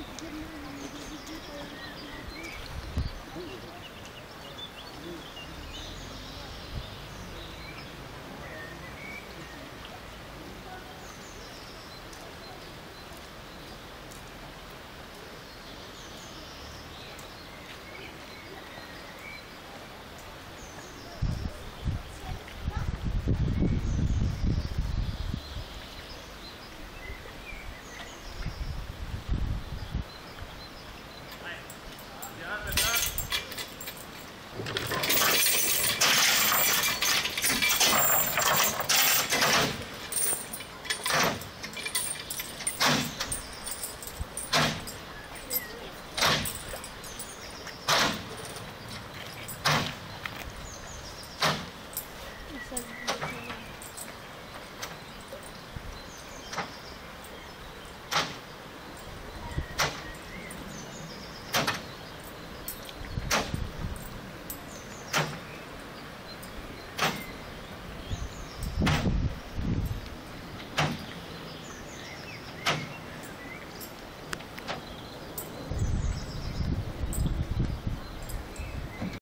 何? Because